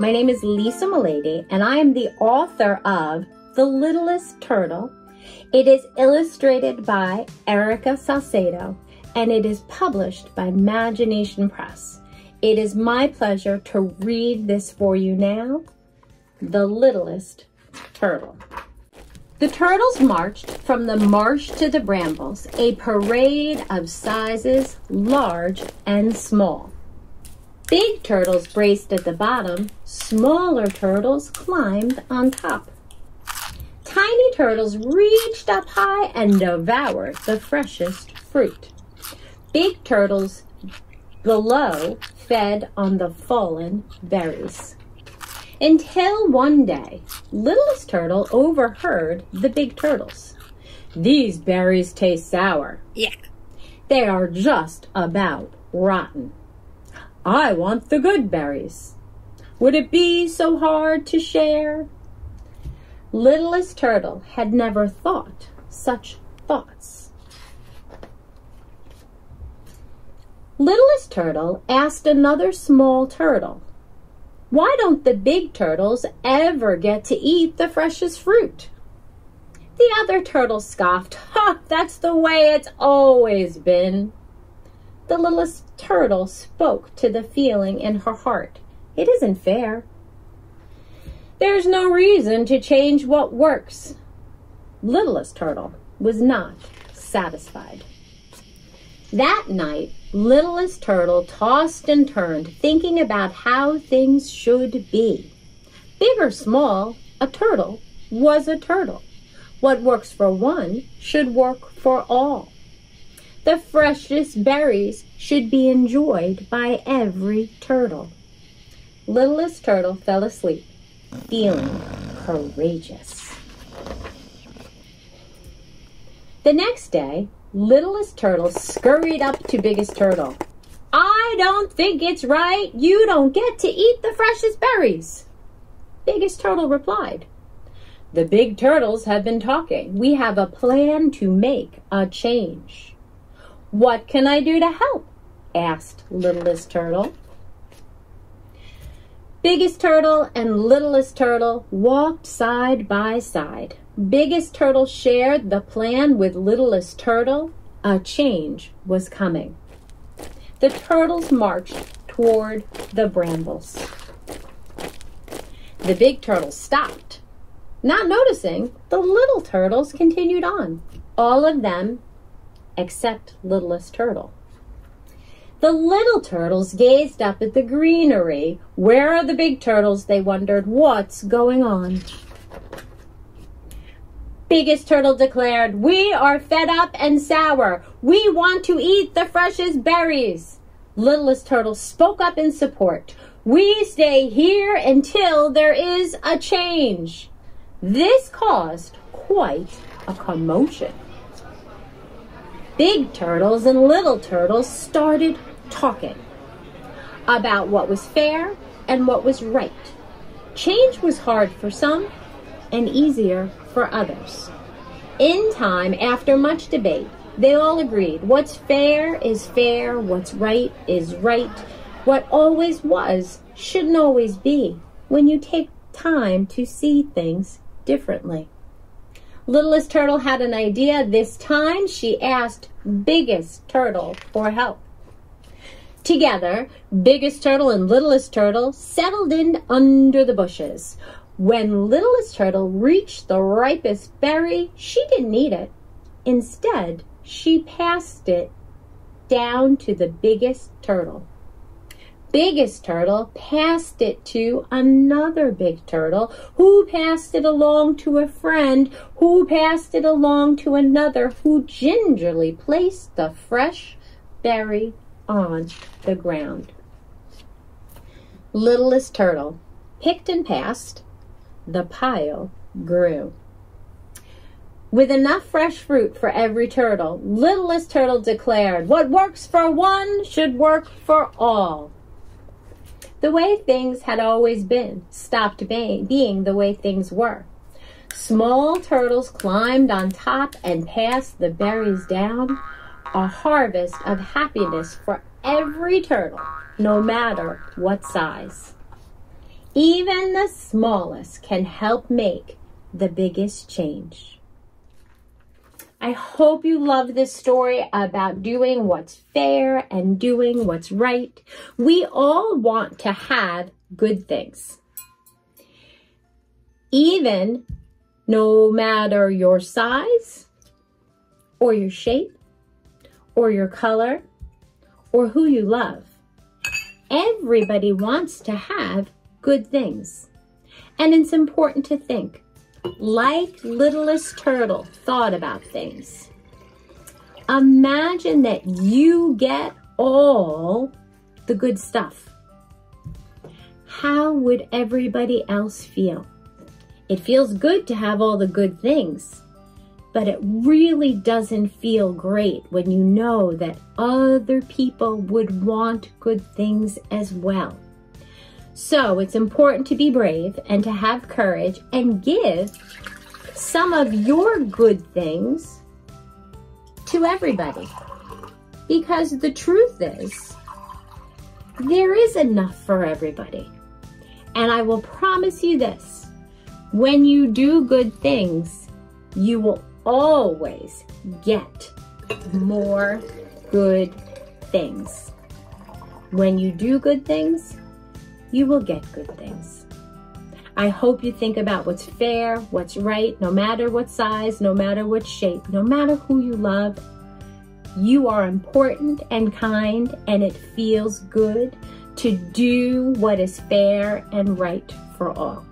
My name is Lysa Mullady, and I am the author of The Littlest Turtle. It is illustrated by Erica Salcedo, and it is published by Magination Press. It is my pleasure to read this for you now. The Littlest Turtle. The turtles marched from the marsh to the brambles, a parade of sizes large and small. Big turtles braced at the bottom, smaller turtles climbed on top. Tiny turtles reached up high and devoured the freshest fruit. Big turtles below fed on the fallen berries. Until one day, Littlest Turtle overheard the big turtles. These berries taste sour. Yeah. They are just about rotten. I want the good berries. Would it be so hard to share? Littlest Turtle had never thought such thoughts. Littlest Turtle asked another small turtle, Why don't the big turtles ever get to eat the freshest fruit? The other turtle scoffed, Ha, that's the way it's always been. The littlest turtle spoke to the feeling in her heart. It isn't fair. There's no reason to change what works. Littlest turtle was not satisfied. That night, littlest turtle tossed and turned, thinking about how things should be. Big or small, a turtle was a turtle. What works for one should work for all. The freshest berries should be enjoyed by every turtle. Littlest turtle fell asleep, feeling courageous. The next day, littlest turtle scurried up to biggest turtle. I don't think it's right. You don't get to eat the freshest berries. Biggest turtle replied. The big turtles have been talking. We have a plan to make a change. What can I do to help? asked Littlest Turtle. Biggest Turtle and Littlest Turtle walked side by side. Biggest Turtle shared the plan with Littlest Turtle. A change was coming. The turtles marched toward the brambles. The big turtle stopped. Not noticing, the little turtles continued on, all of them except Littlest Turtle. The little turtles gazed up at the greenery. Where are the big turtles? They wondered. What's going on? Biggest turtle declared, We are fed up and sour. We want to eat the freshest berries. Littlest turtle spoke up in support. We stay here until there is a change. This caused quite a commotion. Big turtles and little turtles started talking about what was fair and what was right. Change was hard for some and easier for others. In time, after much debate, they all agreed what's fair is fair, what's right is right, what always was shouldn't always be when you take time to see things differently. Littlest Turtle had an idea. This time she asked Biggest Turtle for help. Together, Biggest Turtle and Littlest Turtle settled in under the bushes. When Littlest Turtle reached the ripest berry, she didn't eat it. Instead, she passed it down to the biggest turtle biggest turtle passed it to another big turtle, who passed it along to a friend, who passed it along to another, who gingerly placed the fresh berry on the ground. Littlest turtle picked and passed, the pile grew. With enough fresh fruit for every turtle, Littlest Turtle declared, What works for one should work for all. The way things had always been stopped being the way things were. Small turtles climbed on top and passed the berries down, a harvest of happiness for every turtle, no matter what size. Even the smallest can help make the biggest change. I hope you love this story about doing what's fair and doing what's right. We all want to have good things. Even no matter your size or your shape or your color or who you love. Everybody wants to have good things. And it's important to think, like littlest turtle thought about things. Imagine that you get all the good stuff. How would everybody else feel? It feels good to have all the good things, but it really doesn't feel great when you know that other people would want good things as well. So it's important to be brave and to have courage and give some of your good things to everybody. Because the truth is, there is enough for everybody. And I will promise you this, when you do good things, you will always get more good things. When you do good things, you will get good things. I hope you think about what's fair, what's right, no matter what size, no matter what shape, no matter who you love. You are important and kind, and it feels good to do what is fair and right for all.